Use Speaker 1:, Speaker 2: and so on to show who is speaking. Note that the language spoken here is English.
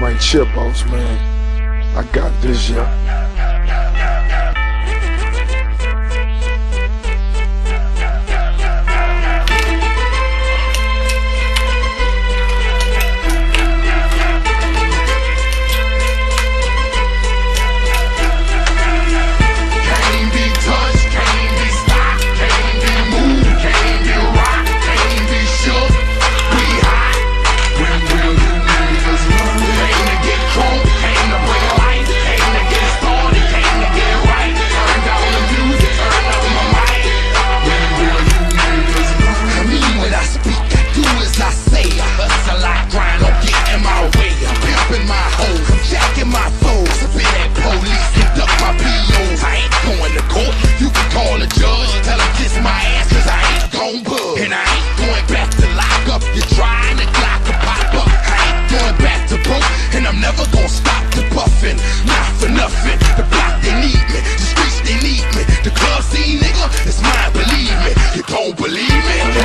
Speaker 1: My chip, like, boss, man. I got this, yeah.
Speaker 2: never gon' stop the puffin', not for nothing. The block they need me, the streets they need me, the club scene, nigga, it's mine, believe me. You don't believe me?